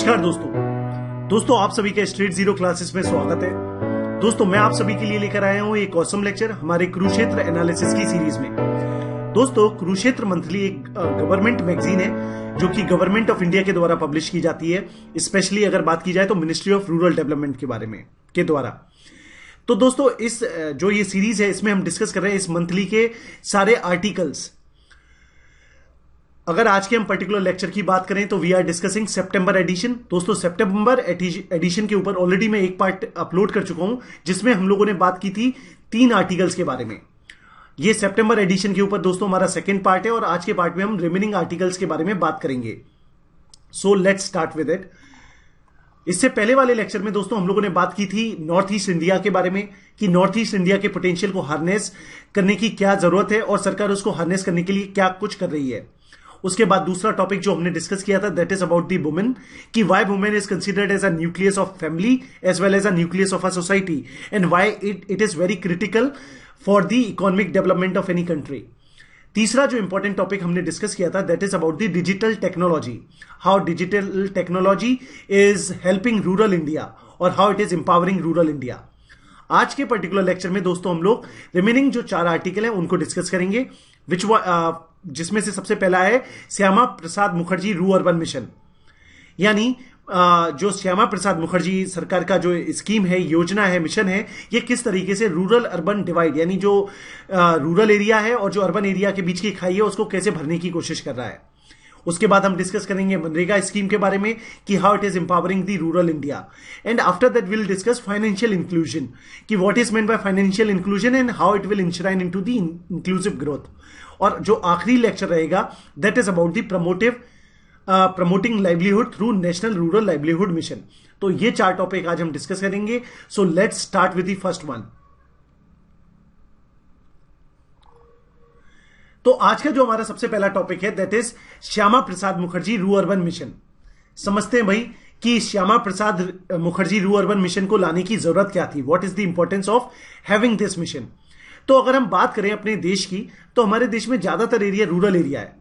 नमस्कार दोस्तों। दोस्तों, आप सभी के स्ट्रीट ज़ीरो क्लासेस में स्वागत है। दोस्तों, मैं आप सभी के लिए लेकर आया हूँ एक ऑसम लेक्चर हमारे कुरुक्षेत्र एनालिसिस की सीरीज़ में। दोस्तों, कुरुक्षेत्र मंथली एक गवर्नमेंट मैगजीन है, जो कि गवर्नमेंट ऑफ़ इंडिया के द्वारा पब्लिश की जाती है। स्पेशली अगर बात की जाए तो मिनिस्ट्री ऑफ़ रूरल डेवलपमेंट के बारे में, के द्वारा। तो दोस्तों, इस जो ये सीरीज़ है, इसमें हम डिस्कस कर रहे हैं इस मंथली के सारे आर्टिकल्स अगर आज के हम पर्टिकुलर लेक्चर की बात करें तो we are discussing September edition दोस्तों सितंबर एडिशन के ऊपर ऑलरेडी मैं एक पार्ट अपलोड कर चुका हूँ, जिसमें हम लोगों ने बात की थी तीन आर्टिकल्स के बारे में। ये सितंबर एडिशन के ऊपर दोस्तों हमारा सेकेंड पार्ट है और आज के पार्ट में हम रिमेनिंग आर्टिकल्स के बारे में बात करेंगे। So let's start with it इससे पहले वाले लेक्चर में दोस्तों हम लोगों ने बात की थी नॉर्थ ईस्ट इंडिया के बारे में, कि नॉर्थ ईस्ट इंडिया के पोटेंशियल को हार्नेस करने की क्या ज़रूरत है और सरकार उसको हार्नेस करने के लिए क्या कुछ कर रही है। उसके बाद दूसरा टॉपिक जो हमने डिस्कस किया था that is about the women कि why women is considered as a nucleus of family as well as a nucleus of a society and why it it is very critical for the economic development of any country तीसरा जो important topic हमने discuss किया था that is about the digital technology how digital technology is helping rural India और how it is empowering rural India आज के particular lecture में दोस्तों हम लोग रिमेनिंग जो चार आर्टिकल हैं, उनको डिस्कस करेंगे विच जिसमें से सबसे पहला है Shyama Prasad Mukherjee rurban mission. यानी जो श्यामा प्रसाद मुखर्जी सरकार का जो स्कीम है, योजना है, मिशन है, ये किस तरीके से रूरल अर्बन डिवाइड, यानी जो रूरल एरिया है और जो अर्बन एरिया के बीच की खाई है, उसको कैसे भरने की कोशिश कर रहा है। उसके बाद हम डिस्कस करेंगे मनरेगा स्कीम के बारे में कि how it is empowering the rural India and after that will discuss financial inclusion कि what is meant by financial inclusion and how it will enshrine into the inclusive growth और जो आखिरी lecture रहेगा that is about the promotive promoting livelihood through national rural livelihood mission तो ये चार topic आज हम डिस्कस करेंगे। So let's start with first one तो आज का जो हमारा सबसे पहला टॉपिक है that is Shyama Prasad Mukherjee rurban mission समझते हैं भाई कि Shyama Prasad Mukherjee rurban mission को लाने की ज़रूरत क्या थी? What is the importance of having this mission तो अगर हम बात करें अपने देश की तो हमारे देश में ज़्यादातर एरिया रूरल एरिया है।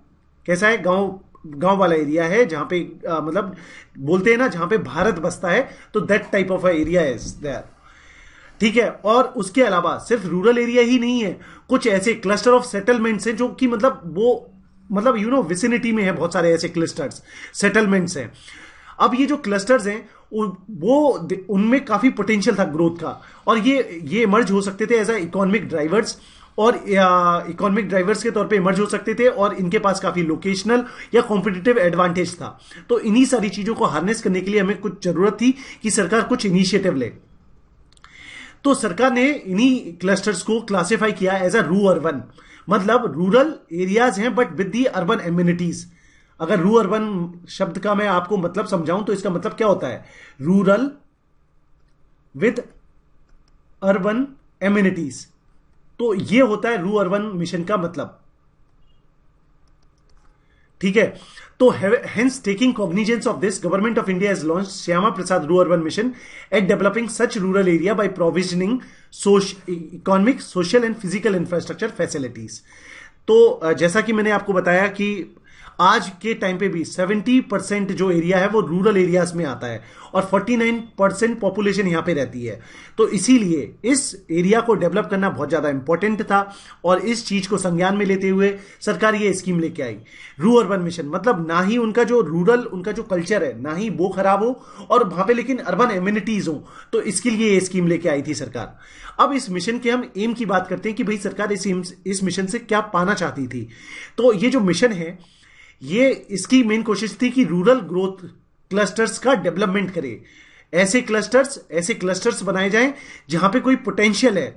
कैसा है? गाँव गाँव वाला एरिया है जहाँ पे आ, मतलब बोलते हैं ना जहाँ पे भारत बसता है तो that type of area is there ठीक है? और उसके अलावा सिर्फ़ रूरल एरिया ही नहीं है कुछ ऐसे क्लस्टर ऑफ़ सेटलमेंट्स हैं जो कि मतलब वो मतलब यू नो विसिनिटी में है बहुत सारे ऐसे क्लस्टर्स सेटलमेंट्स हैं। अब ये जो क्लस्टर्स हैं वो उनमें काफ़ी पोटेंशियल था ग्रोथ का। और ये ये इमर्ज हो सकते थे एज अ इकोनॉमिक ड्राइवर्स और इकोनॉमिक ड्राइवर्स के तौर पे इमर्ज हो सकते थे और इनके पास काफ़ी लोकेशनल या कॉम्पिटेटिव एडवांटेज था। तो इन्हीं सारी चीज़ों को हार्नेस करने के लिए हमें कुछ ज़रूरत थी कि सरकार कुछ इनिशिएटिव ले। तो सरकार ने इन्हीं क्लस्टर्स को क्लासिफाई किया एज अ रू अर्बन मतलब रूरल एरियाज़ हैं but with the urban amenities अगर रू अर्बन शब्द का मैं आपको मतलब समझाऊं तो इसका मतलब क्या होता है? रूरल विद अर्बन एम्यूनिटीज तो ये होता है रू अर्बन मिशन का मतलब। ठीक है? तो hence taking cognizance of this government of India is launch Shyama Prasad rurban mission at developing such rural area by provisioning economic social and physical infrastructure facilities तो जैसा कि मैंने आपको बताया कि आज के टाइम पे भी 70 परसेंट जो एरिया है, वो रूरल एरियाज़ में आता है और 49 परसेंट पॉपुलेशन यहाँ पे रहती है। तो इसीलिए इस एरिया को डेवलप करना बहुत ज़्यादा इंपॉर्टेंट था और इस चीज़ को संज्ञान में लेते हुए सरकार ये स्कीम लेके आई। रू अर्बन मिशन मतलब ना ही उनका जो रूरल उनका जो कल्चर है, ना ही वो खराब हो और वहाँ पे लेकिन अर्बन एम्यूनिटीज हो तो इसके लिए ये स्कीम लेके आई थी सरकार। अब इस मिशन के हम एम की बात करते हैं कि भाई सरकार इस इस मिशन से क्या पाना चाहती थी। तो ये जो मिशन है ये इसकी मेन कोशिश थी कि रूरल ग्रोथ क्लस्टर्स का डेवलपमेंट करे। ऐसे क्लस्टर्स ऐसे क्लस्टर्स बनाए जाएँ जहाँ पे कोई पोटेंशियल है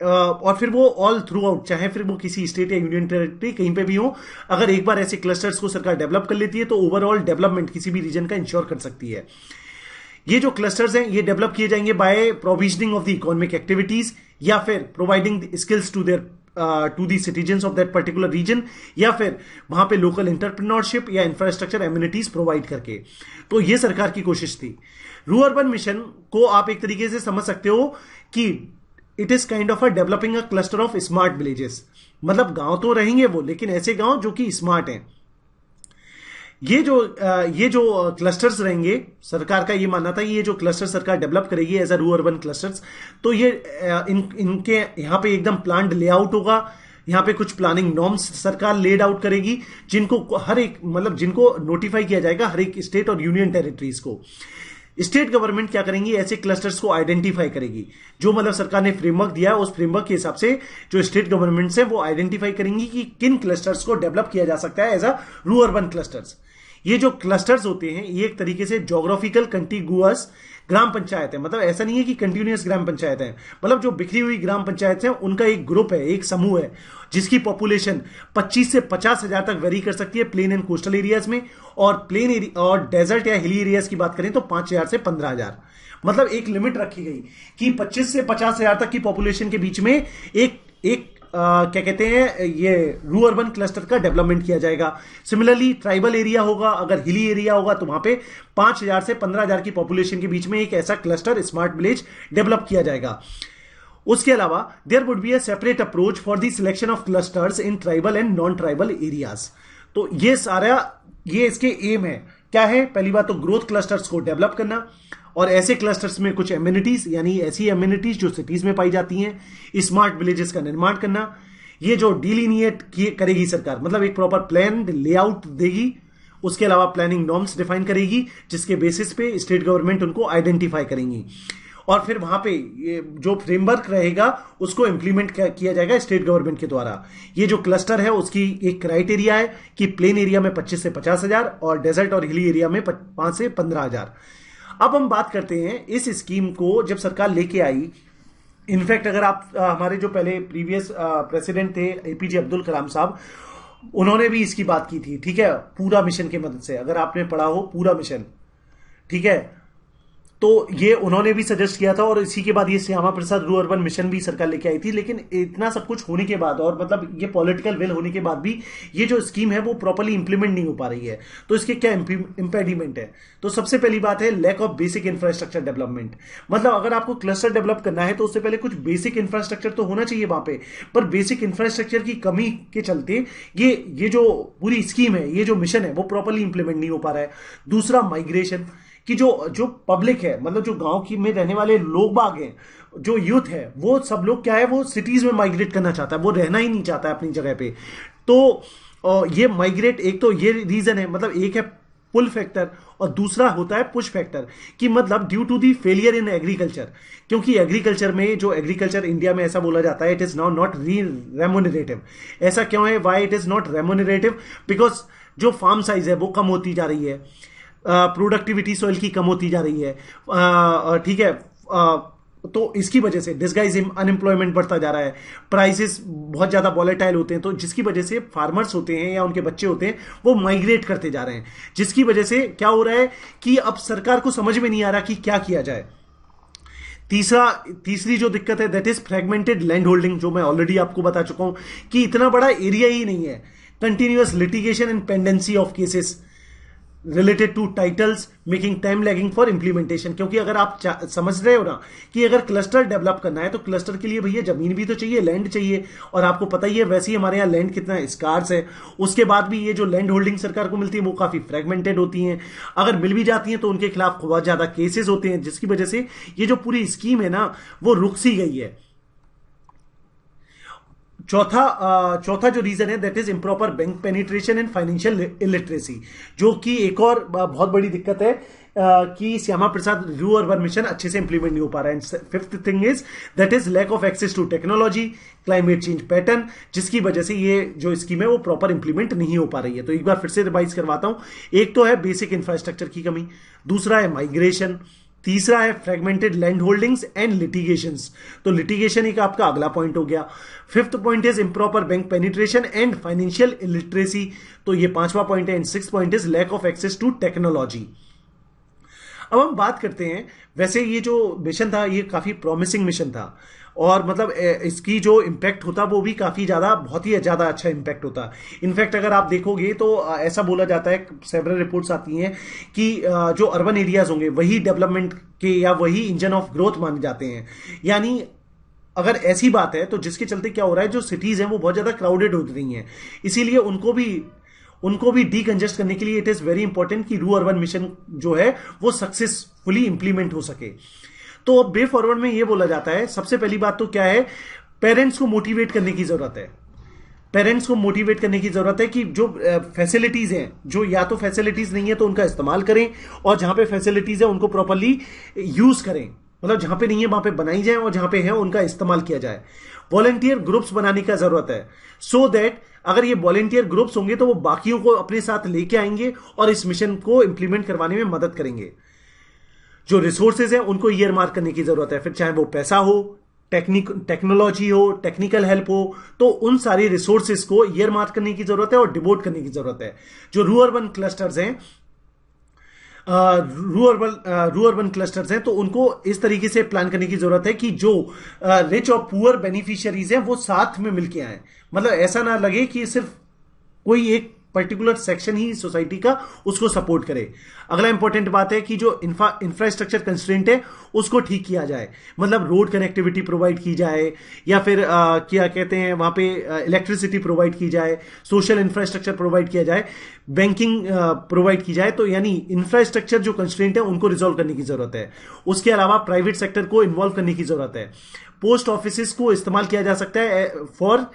और फिर वो ऑल थ्रू आउट चाहे फिर वो किसी स्टेट या यूनियन टेरिटरी कहीं पे भी हो, अगर एक बार ऐसे क्लस्टर्स को सरकार डेवलप कर लेती है तो ओवरऑल डेवलपमेंट किसी भी रीजन का इंश्योर कर सकती है। ये जो क्लस्टर्स हैं, ये डेवलप किए जाएँगे by provisioning of the economic activities या फिर providing skills to there to the citizen of that particular region या फिर वहाँ पे लोकल इंटरप्रिनोरशिप या इंफ्रास्ट्रक्चर एम्यूनिटीज प्रोवाइड करके। तो ये सरकार की कोशिश थी। रू अर्बन मिशन को आप एक तरीके से समझ सकते हो कि it is kind of a developing a cluster of smart villages मतलब गाँव तो रहेंगे वो, लेकिन ऐसे गाँव जो कि स्मार्ट हैं। ये जो ये जो क्लस्टर्स रहेंगे, सरकार का ये मानना था, ये जो क्लस्टर सरकार डेवलप करेगी एज अ रू अर्बन क्लस्टर्स तो ये इन, इनके यहाँ पे एकदम प्लांट लेआउट होगा। यहाँ पे कुछ प्लानिंग नॉर्म्स सरकार लेड आउट करेगी, जिनको हर एक मतलब जिनको नोटिफाई किया जाएगा हर एक स्टेट और यूनियन टेरिटरीज को। स्टेट गवर्नमेंट क्या करेंगी? ऐसे क्लस्टर्स को आइडेंटिफाई करेगी। जो मतलब सरकार ने फ्रेमवर्क दिया है, उस फ्रेमवर्क के हिसाब से जो स्टेट गवर्नमेंट है, वो आइडेंटिफाई करेंगी कि किन क्लस्टर्स को डेवलप किया जा सकता है एज अ रू अर्बन क्लस्टर्स ये जो क्लस्टर्स होते हैं, ये एक तरीके से जोग्राफिकल कंटिगुअस ग्राम पंचायत है। मतलब ऐसा नहीं है कि कंटिन्यूस ग्राम पंचायत है। मतलब जो बिखरी हुई ग्राम पंचायत है, उनका एक ग्रुप है, एक समूह है, जिसकी पॉपुलेशन 25 से पचास हज़ार तक वेरी कर सकती है प्लेन एंड कोस्टल एरियाज़ में। और प्लेन एरिया और डेजर्ट या हिली एरियाज़ की बात करें तो पाँच हज़ार से पंद्रह हज़ार। मतलब एक लिमिट रखी गई कि 25 से पचास हज़ार तक की पॉपुलेशन के बीच में एक एक क्या कहते हैं, ये रू अर्बन क्लस्टर का डेवलपमेंट किया जाएगा। सिमिलरली ट्राइबल एरिया होगा, अगर हिली एरिया होगा तो वहाँ पे पाँच हज़ार से पंद्रह हज़ार की पॉपुलेशन के बीच में एक ऐसा क्लस्टर, स्मार्ट विलेज डेवलप किया जाएगा। उसके अलावा there would be a separate approach for the selection of clusters in tribal and non tribal areas तो ये सारा, ये इसके एम है। क्या है? पहली बात तो ग्रोथ क्लस्टर्स को डेवलप करना। और ऐसे क्लस्टर्स में कुछ एम्यूनिटीज यानी ऐसी एम्यूनिटीज जो सिटीज़ में पाई जाती हैं स्मार्ट विलेजेस का निर्माण करना, ये जो डिलीनिएट करेगी सरकार मतलब एक प्रॉपर प्लान लेआउट देगी, उसके अलावा प्लानिंग नॉर्म्स डिफाइन करेगी, जिसके बेसिस पे स्टेट गवर्नमेंट उनको आइडेंटिफाई करेंगी। और फिर वहाँ पे ये जो फ्रेमवर्क रहेगा, उसको इंप्लीमेंट किया जाएगा स्टेट गवर्नमेंट के द्वारा। ये जो क्लस्टर है, उसकी एक क्राइटेरिया है कि प्लेन एरिया में 25 से पचास हज़ार और डेजर्ट और हिली एरिया में पाँच से पंद्रह हज़ार। अब हम बात करते हैं इस स्कीम को जब सरकार लेके आई। इनफैक्ट अगर आप आ, हमारे जो पहले प्रीवियस प्रेसिडेंट थे एपीजे अब्दुल कलाम साहब उन्होंने भी इसकी बात की थी ठीक है? पूरा मिशन की मदद से। अगर आपने पढ़ा हो पूरा मिशन ठीक है? तो ये उन्होंने भी सजेस्ट किया था और इसी के बाद ये Shyama Prasad rurban mission भी सरकार लेके आई थी, लेकिन इतना सब कुछ होने के बाद और मतलब ये पॉलिटिकल विल होने के बाद भी ये जो स्कीम है वो प्रॉपरली इंप्लीमेंट नहीं हो पा रही है। तो इसके क्या इंपेडिमेंट है? तो सबसे पहली बात है lack of basic infrastructure development मतलब अगर आपको क्लस्टर डेवलप करना है तो उससे पहले कुछ बेसिक इंफ्रास्ट्रक्चर तो होना चाहिए वहाँ पे, पर बेसिक इंफ्रास्ट्रक्चर की कमी के चलते ये ये जो पूरी स्कीम है, ये जो मिशन है वो प्रॉपरली इंप्लीमेंट नहीं हो पा रहा है। दूसरा माइग्रेशन कि जो जो पब्लिक है मतलब जो गाँव की में रहने वाले लोग बाग हैं, जो यूथ है, वो सब लोग क्या है, वो सिटीज़ में माइग्रेट करना चाहता है, वो रहना ही नहीं चाहता है अपनी जगह पे। तो ये माइग्रेट एक तो ये रीजन है मतलब एक है पुल फैक्टर और दूसरा होता है पुश फैक्टर कि मतलब due to the failure in agriculture क्योंकि एग्रीकल्चर में, जो एग्रीकल्चर इंडिया में ऐसा बोला जाता है it is now not re remunerative ऐसा क्यों है? Why it is not remunerative because जो फार्म साइज़ है, वो कम होती जा रही है। प्रोडक्टिविटी सॉइल की कम होती जा रही है। ठीक है तो इसकी वजह से डिस्गाइज अनएम्प्लॉयमेंट बढ़ता जा रहा है। प्राइसेस बहुत ज़्यादा वॉलेटाइल होते हैं तो जिसकी वजह से फार्मर्स होते हैं या उनके बच्चे होते हैं, वो माइग्रेट करते जा रहे हैं। जिसकी वजह से क्या हो रहा है कि अब सरकार को समझ में नहीं आ रहा कि क्या किया जाए। तीसरा, तीसरी जो दिक्कत है that is fragmented land holding जो मैं ऑलरेडी आपको बता चुका हूँ कि इतना बड़ा एरिया ही नहीं है। Continuous litigation and pendency of cases related to titles making time lagging for implementation क्योंकि अगर आप समझ रहे हो ना कि अगर क्लस्टर डेवलप करना है तो क्लस्टर के लिए भैया ज़मीन भी तो चाहिए लैंड चाहिए। और आपको पता ही है, वैसे ही हमारे यहाँ लैंड कितना स्कार्स है। उसके बाद भी ये जो लैंड होल्डिंग सरकार को मिलती है, वो काफ़ी फ्रेगमेंटेड होती है। अगर मिल भी जाती है तो उनके खिलाफ बहुत ज़्यादा केसेस होते हैं, जिसकी वजह से ये जो पूरी स्कीम है ना, वो रुक सी गई है। चौथा चौथा जो रीजन है that is improper bank penetration and financial illiteracy जो कि एक और बहुत बड़ी दिक्कत है कि Shyama Prasad rurban mission अच्छे से इंप्लीमेंट नहीं हो पा रहा है। Fifth thing is that is lack of access to technology climate change pattern जिसकी वजह से ये जो स्कीम है, वो प्रॉपर इंप्लीमेंट नहीं हो पा रही है। तो एक बार फिर से रिवाइज करवाता हूँ। एक तो है बेसिक इंफ्रास्ट्रक्चर की कमी, दूसरा है माइग्रेशन तीसरा है fragmented land holdings and litigation तो लिटिगेशन एक आपका अगला पॉइंट हो गया। Fifth point is improper bank penetration and financial illiteracy तो ये पांचवा पॉइंट है and six point is lack of access to technology अब हम बात करते हैं। वैसे ये जो मिशन था, ये काफ़ी प्रॉमिसिंग मिशन था। और मतलब इसकी जो इम्पैक्ट होता, वो भी काफ़ी ज़्यादा, बहुत ही ज़्यादा अच्छा इम्पैक्ट होता। इनफैक्ट अगर आप देखोगे तो ऐसा बोला जाता है सेवरल रिपोर्ट्स आती हैं कि जो अर्बन एरियाज़ होंगे, वही डेवलपमेंट के या वही इंजन ऑफ़ ग्रोथ माने जाते हैं। यानी, अगर ऐसी बात है तो जिसके चलते क्या हो रहा है, जो सिटीज़ हैं, वो बहुत ज़्यादा क्राउडेड हो रही हैं। इसीलिए उनको भी उनको भी डीकंजेस्ट करने के लिए इट इज़ वेरी इंपॉर्टेंट कि रू अर्बन मिशन जो है, वो सक्सेसफुली इंप्लीमेंट हो सके। तो बे फॉरवर्ड में ये बोला जाता है, सबसे पहली बात तो क्या है पेरेंट्स को मोटिवेट करने की ज़रूरत है। पेरेंट्स को मोटिवेट करने की ज़रूरत है कि जो फैसिलिटीज़ हैं, जो या तो फैसिलिटीज़ नहीं है तो उनका इस्तेमाल करें और जहाँ पे फैसिलिटीज़ है उनको प्रॉपरली यूज़ करें। मतलब जहाँ पे नहीं है, वहाँ पे बनाई जाए और जहाँ पे है, उनका इस्तेमाल किया जाए। वॉलेंटियर ग्रुप्स बनाने का ज़रूरत है। सो so दैट अगर ये वॉलेंटियर ग्रुप्स होंगे तो वो बाकियों को अपने साथ लेके आएँगे और इस मिशन को इंप्लीमेंट करवाने में मदद करेंगे। जो रिसोर्सेज है, उनको ईयर मार्क करने की ज़रूरत है। फिर चाहे वो पैसा हो टेक्निक टेक्नोलॉजी हो टेक्निकल हेल्प हो तो उन सारी रिसोर्सेज को ईयर मार्क करने की ज़रूरत है और डिवोट करने की ज़रूरत है। जो रू अर्बन क्लस्टर्स हैं रू अर्बन रू अर्बन क्लस्टर्स हैं तो उनको इस तरीके से प्लान करने की ज़रूरत है कि जो रिच और पुअर बेनिफिशियरीज हैं, वो साथ में मिलके आए। मतलब ऐसा ना लगे कि सिर्फ़ कोई एक पर्टिकुलर सेक्शन ही सोसाइटी का उसको सपोर्ट करे। अगला इंपॉर्टेंट बात है कि जो इंफ्रा इंफ्रास्ट्रक्चर कंस्ट्रेंट है उसको ठीक किया जाए। मतलब रोड कनेक्टिविटी प्रोवाइड की जाए या फिर आ, क्या कहते हैं वहाँ पे इलेक्ट्रिसिटी प्रोवाइड की जाए सोशल इंफ्रास्ट्रक्चर प्रोवाइड किया जाए बैंकिंग प्रोवाइड की जाए तो यानी इंफ्रास्ट्रक्चर जो कंस्ट्रेंट है उनको रिजोल्व करने की ज़रूरत है। उसके अलावा प्राइवेट सेक्टर को इन्वॉल्व करने की ज़रूरत है। पोस्ट ऑफ़िस को इस्तेमाल किया जा सकता है फॉर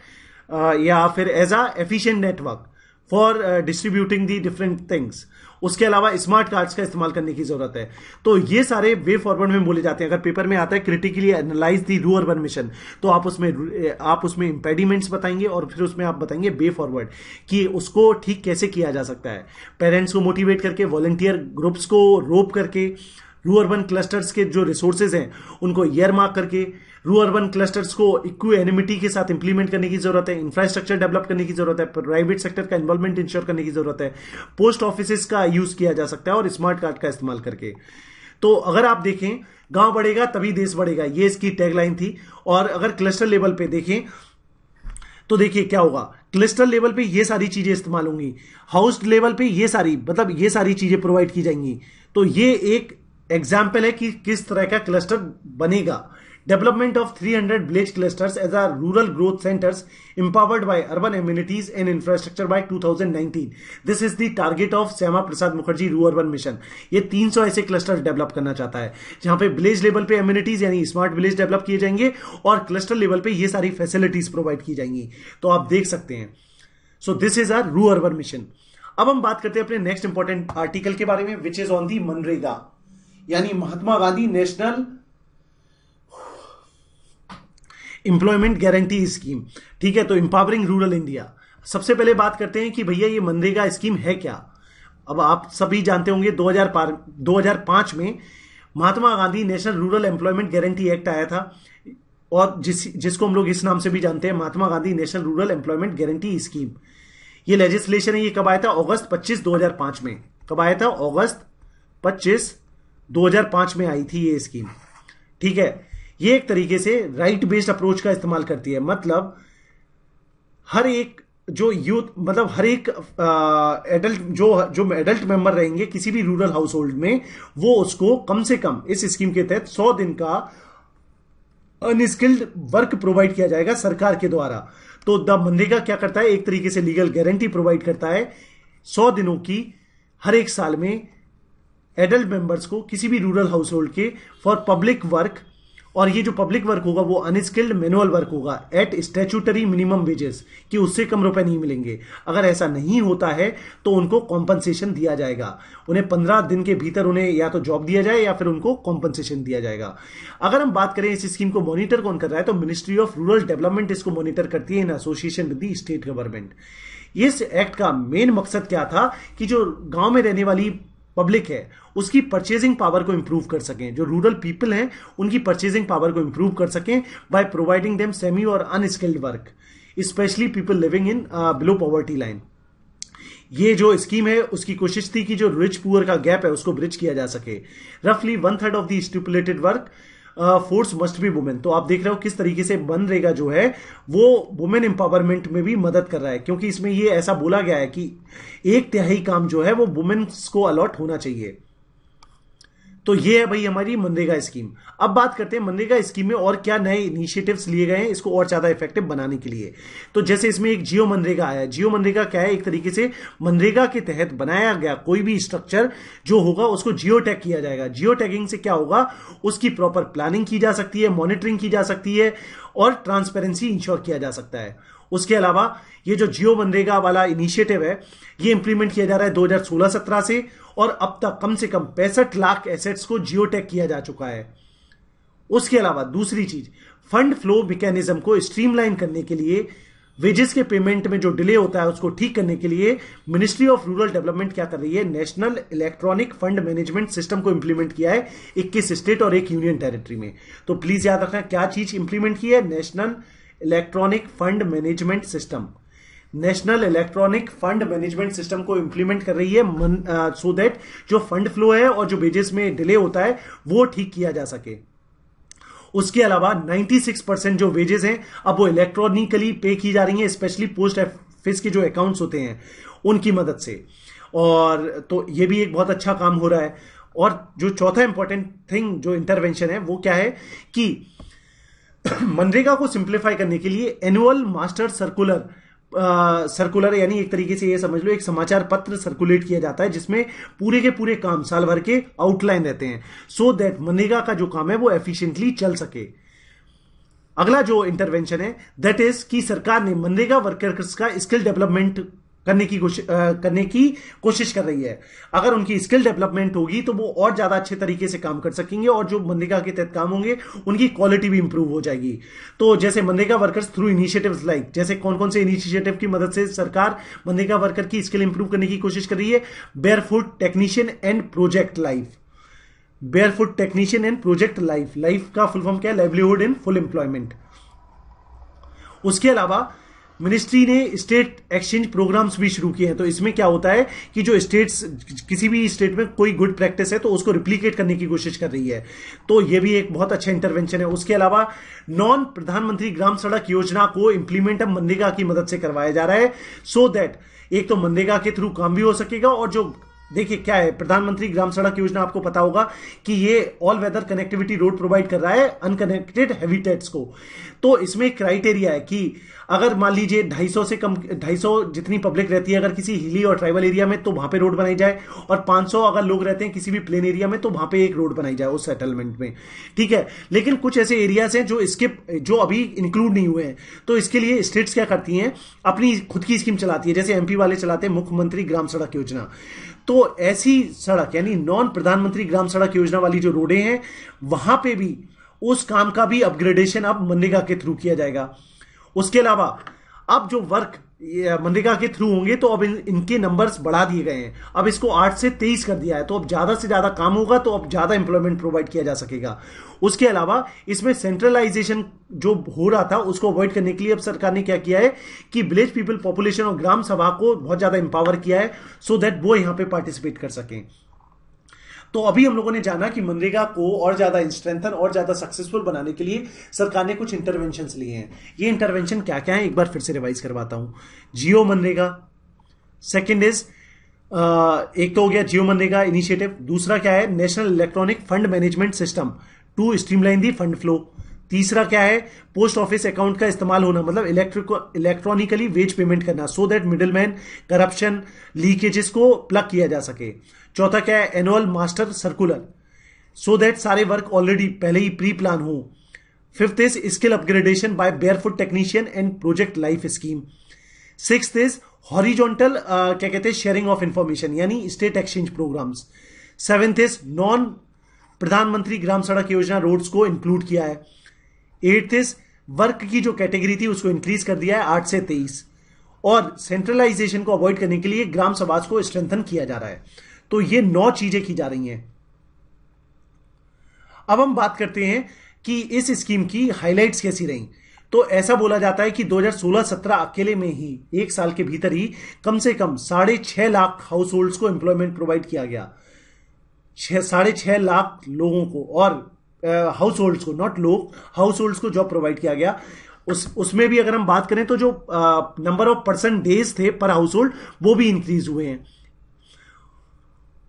या फिर as a efficient network for distributing the different things उसके अलावा स्मार्ट कार्ड्स का इस्तेमाल करने की ज़रूरत है। तो ये सारे वे फॉरवर्ड में बोले जाते हैं। अगर पेपर में आता है क्रिटिकली एनालाइज दी रू अर्बन मिशन तो आप उसमें आप उसमें इंपेडिमेंट्स बताएँगे और फिर उसमें आप बताएँगे वे फॉरवर्ड कि उसको ठीक कैसे किया जा सकता है। पेरेंट्स को मोटिवेट करके वॉलेंटियर ग्रुप्स को रोप करके रू अर्बन क्लस्टर्स के जो रिसोर्सेज हैं, उनको ईयर मार्क करके रू अर्बन क्लस्टर्स को इक्व एनिमिटी के साथ इंप्लीमेंट करने की ज़रूरत है इंफ्रास्ट्रक्चर डेवलप करने की ज़रूरत है प्राइवेट सेक्टर का इन्वॉल्वमेंट इंश्योर करने की ज़रूरत है पोस्ट ऑफ़िस का यूज़ किया जा सकता है और स्मार्ट कार्ड का इस्तेमाल करके। तो अगर आप देखें, गाँव बढ़ेगा तभी देश बढ़ेगा, ये इसकी टैगलाइन थी। और अगर क्लस्टर लेवल पे देखें तो देखिए क्या होगा क्लस्टर लेवल पे ये सारी चीज़ें इस्तेमाल होंगी हाउस लेवल पे ये सारी मतलब ये सारी चीज़ें प्रोवाइड की जाएँगी। तो ये एक एग्ज़ाम्पल है कि किस तरह का क्लस्टर बनेगा। Development of 300 village clusters as a rural growth centers empowered by urban amenities and infrastructure by 2019. This is the target of Shyama Prasad Mukherjee rurban mission ये 300 ऐसे क्लस्टर डेवलप करना चाहता है, जहाँ पे विलेज लेवल पे amenities यानी smart village develop किए जाएँगे और क्लस्टर लेवल पे ये सारी फैसिलिटीज़ प्रोवाइड की जाएँगी। तो आप देख सकते हैं। So this is our rurban mission अब हम बात करते हैं अपने नेक्स्ट इंपॉर्टेंट आर्टिकल के बारे में which is on the MNREGA. यानी Mahatma Gandhi national employment guarantee scheme, ठीक है? तो इंपावरिंग रूरल इंडिया सबसे पहले बात करते हैं कि भैया ये मनरेगा स्कीम है क्या? अब आप सभी जानते होंगे 2000 2005 में Mahatma Gandhi national rural employment guarantee act आया था। और जिस, जिसको हम लोग इस नाम से भी जानते हैं, Mahatma Gandhi national rural employment guarantee scheme ये लेजिस्लेशन है, ये कब आया था? अगस्त 25 2005 में। कब आया था? अगस्त 25 2005 में आई थी ये स्कीम। ठीक है? ये एक तरीके से राइट बेस्ड अप्रोच का इस्तेमाल करती है। मतलब हर एक जो यूथ मतलब हर एक एडल्ट जो जो एडल्ट मेंबर रहेंगे किसी भी रूरल हाउस होल्ड में, वो उसको कम से कम इस स्कीम के तहत सौ दिन का अनस्किल्ड वर्क प्रोवाइड किया जाएगा सरकार के द्वारा। तो द मनरेगा क्या करता है? एक तरीके से लीगल गारंटी प्रोवाइड करता है। सौ दिनों की हर एक साल में एडल्ट मेंबर्स को किसी भी रूरल हाउस होल्ड के फॉर पब्लिक वर्क और ये जो पब्लिक वर्क होगा वो अनस्किल्ड मैनुअल वर्क होगा एट स्टेचुटरी मिनिमम वेजेस कि उससे कम रुपए नहीं मिलेंगे। अगर ऐसा नहीं होता है तो उनको कॉम्पनसेशन दिया जाएगा। उन्हें पंद्रह दिन के भीतर उन्हें या तो जॉब दिया जाए या फिर उनको कॉम्पनसेशन दिया जाएगा। अगर हम बात करें, इस स्कीम को मॉनिटर कौन कर रहा है तो मिनिस्ट्री ऑफ़ रूरल डेवलपमेंट इसको मॉनिटर करती है in association with state government इस एक्ट का मेन मकसद क्या था कि जो गाँव में रहने वाली पब्लिक है, उसकी परचेजिंग पावर को इंप्रूव कर सकें। जो रूरल पीपल हैं, उनकी परचेजिंग पावर को इंप्रूव कर सकें बाय प्रोवाइडिंग देम सेमी और unskilled work specially people living in below poverty line ये जो स्कीम है, उसकी कोशिश थी कि जो रिच पुअर का गैप है, उसको ब्रिज किया जा सके। रफली one third of the stipulated work force must be women तो आप देख रहे हो किस तरीके से बन रहेगा जो है, वो वुमेन एम्पावरमेंट में भी मदद कर रहा है। क्योंकि इसमें ये ऐसा बोला गया है कि एक तिहाई काम जो है, वो वुमेन्स को अलॉट होना चाहिए। तो ये है भाई हमारी मनरेगा स्कीम। अब बात करते हैं मनरेगा स्कीम में और क्या नए इनिशिएटिव्स लिए गए हैं, इसको और ज़्यादा इफ़ेक्टिव बनाने के लिए। तो जैसे इसमें एक जियो मनरेगा आया जियो मनरेगा क्या है? एक तरीके से मनरेगा के तहत बनाया गया कोई भी स्ट्रक्चर जो होगा, उसको जियो टैग किया जाएगा। जियो टैगिंग से क्या होगा? उसकी प्रॉपर प्लानिंग की जा सकती है मॉनिटरिंग की जा सकती है और ट्रांसपेरेंसी इंश्योर किया जा सकता है। उसके अलावा ये जो जियो मनरेगा वाला इनिशिएटिव है, ये इंप्लीमेंट किया जा रहा है 2016-17 से और अब तक कम से कम पैंसठ लाख एसेट्स को जियो टैग किया जा चुका है। उसके अलावा दूसरी चीज़ फंड फ्लो मैकेनिज्म को स्ट्रीमलाइन करने के लिए वेजेस के पेमेंट में जो डिले होता है उसको ठीक करने के लिए मिनिस्ट्री ऑफ़ रूरल डेवलपमेंट क्या कर रही है? National electronic fund management system को इंप्लीमेंट किया है 21 स्टेट और एक यूनियन टेरिटरी में। तो प्लीज़ याद रखना क्या चीज़ इंप्लीमेंट की है? National electronic fund management system. National electronic fund management system को इंप्लीमेंट कर रही है सो दैट जो फंड फ्लो है और जो बेजेस में डिले होता है, वो ठीक किया जा सके। उसके अलावा 96 परसेंट जो वेजेस हैं, अब वो इलेक्ट्रॉनिकली पे की जा रही हैं स्पेशली पोस्ट ऑफ़िस के जो अकाउंट्स होते हैं, उनकी मदद से। और तो ये भी एक बहुत अच्छा काम हो रहा है। और जो चौथा इंपॉर्टेंट थिंग जो इंटरवेंशन है, वो क्या है कि मनरेगा को सिंप्लीफाई करने के लिए एनुअल मास्टर सर्कुलर सर्कुलर यानी एक तरीके से ये समझ लो, एक समाचार पत्र सर्कुलेट किया जाता है, जिसमें पूरे के पूरे काम साल भर के आउटलाइन रहते हैं सो दैट मनरेगा का जो काम है वो एफिशिएंटली चल सके। अगला जो इंटरवेंशन है दैट इज़ कि सरकार ने मनरेगा वर्कर्स का स्किल डेवलपमेंट करने की कोशिश करने की कोशिश कर रही है। अगर उनकी स्किल डेवलपमेंट होगी तो वो और ज़्यादा अच्छे तरीके से काम कर सकेंगे और जो मनरेगा के तहत काम होंगे, उनकी क्वालिटी भी इंप्रूव हो जाएगी। तो जैसे MNREGA workers through initiatives like जैसे कौन कौन से इनिशिएटिव की मदद से सरकार मनरेगा वर्कर की स्किल इंप्रूव करने की कोशिश कर रही है? Barefoot technician and project life bare barefoot technician and project life life का फुल फॉर्म क्या है? लाइवलीहुड इन फुल एम्प्लॉयमेंट उसके अलावा मिनिस्ट्री ने स्टेट एक्सचेंज प्रोग्राम्स भी शुरू किए हैं। तो इसमें क्या होता है कि जो स्टेट्स, किसी भी स्टेट में कोई गुड प्रैक्टिस है तो उसको रिप्लीकेट करने की कोशिश कर रही है। तो यह भी एक बहुत अच्छा इंटरवेंशन है। उसके अलावा नॉन प्रधानमंत्री ग्राम सड़क योजना को इंप्लीमेंट अब मनरेगा की मदद से करवाया जा रहा है। सो so दैट एक तो मनरेगा के थ्रू काम भी हो सकेगा और जो देखिए, क्या है? प्रधानमंत्री ग्राम सड़क योजना आपको पता होगा कि ये all weather connectivity road provide कर रहा है अनकनेक्टेड हैबिटेट्स को। तो इसमें क्राइटेरिया है कि अगर मान लीजिए 250 से कम 250 जितनी पब्लिक रहती है अगर किसी हिली और ट्राइबल एरिया में तो वहाँ पे रोड बनाई जाए। और 500 अगर लोग रहते हैं किसी भी प्लेन एरिया में तो वहाँ पे एक रोड बनाई जाए उस सेटलमेंट में। ठीक है? लेकिन कुछ ऐसे एरियाज़ हैं जो इसके, जो अभी इंक्लूड नहीं हुए हैं। तो इसके लिए स्टेट्स क्या करती हैं? अपनी खुद की स्कीम चलाती है। जैसे एमपी वाले चलाते हैं, मुख्यमंत्री ग्राम सड़क योजना। तो ऐसी सड़क, यानी नॉन प्रधानमंत्री ग्राम सड़क योजना वाली जो रोडें हैं, वहाँ पे भी उस काम का भी अपग्रेडेशन अब मनरेगा के थ्रू किया जाएगा। उसके अलावा, अब जो वर्क मनरेगा के थ्रू होंगे तो अब इन, इनके नंबर्स बढ़ा दिए गए हैं। अब इसको आठ से तेईस कर दिया है तो अब ज़्यादा से ज़्यादा काम होगा तो अब ज़्यादा एम्प्लॉयमेंट प्रोवाइड किया जा सकेगा। उसके अलावा इसमें सेंट्रलाइजेशन जो हो रहा था उसको अवॉइड करने के लिए अब सरकार ने क्या किया है कि विलेज पीपल पॉपुलेशन और ग्राम सभा को बहुत ज़्यादा एम्पावर किया है सो so दैट वो यहाँ पर पार्टिसिपेट कर सकें। तो अभी हम लोगों ने जाना कि मनरेगा को और ज़्यादा स्ट्रेंथन और ज़्यादा सक्सेसफुल बनाने के लिए सरकार ने कुछ इंटरवेंशन लिए हैं। ये इंटरवेंशन क्या क्या है? एक बार फिर से रिवाइज करवाता हूँ। जियो मनरेगा। सेकेंड इज़ एक तो हो गया जियो मनरेगा इनिशिएटिव दूसरा क्या है? National electronic fund management system to streamline the fund flow तीसरा क्या है? पोस्ट ऑफ़िस अकाउंट का इस्तेमाल होना मतलब इलेक्ट्रिक इलेक्ट्रॉनिकली वेज पेमेंट करना so that middle man corruption leakages को प्लग किया जा सके। चौथा क्या है? Annual master circular so that सारे वर्क ऑलरेडी पहले ही प्री प्लान हो। Fifth is skill upgradation by bare barefoot technician and project life scheme six is horizontal क्या कहते हैं? शेयरिंग ऑफ़ इंफॉर्मेशन यानी state exchange programmes seventh is non Pradhan Mantri Gram Sadak योजना roads को include किया है। Eighth is work की जो कैटेगरी थी उसको इंक्रीज कर दिया है आठ से तेईस। और सेंट्रलाइजेशन को अवॉइड करने के लिए ग्राम समाज को स्ट्रेंथन किया जा रहा है। तो ये नौ चीज़ें की जा रही हैं। अब हम बात करते हैं कि इस स्कीम की हाइलाइट्स कैसी रही। तो ऐसा बोला जाता है कि 2016-17 अकेले में ही, एक साल के भीतर ही, कम से कम साढ़े छह लाख हाउस होल्ड को एम्प्लॉयमेंट प्रोवाइड किया गया। साढ़े छह लाख लोगों को और हाउस होल्ड को नॉट लोग हाउस होल्ड को जॉब प्रोवाइड किया गया। उस, उसमें भी अगर हम बात करें तो जो नंबर ऑफ़ परसेंट डेज़ थे पर हाउस होल्ड वो भी इंक्रीज हुए हैं।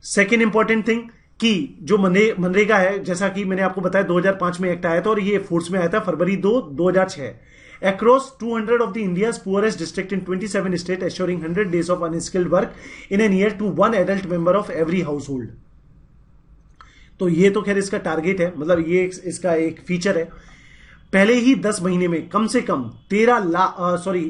सेकेंड इंपॉर्टेंट थिंग कि जो मने, मनरेगा है जैसा कि मैंने आपको बताया 2005 में एक्ट आया था और ये फोर्स में आया था फरवरी दो दो हज़ार छह। Across two hundred of the India poorest district in twenty seven state assuring hundred days of unskilled work in an year to one adult member of every household तो ये तो खैर इसका टारगेट है मतलब ये इसका एक फीचर है। पहले ही दस महीने में कम से कम तेरह लाख सॉरी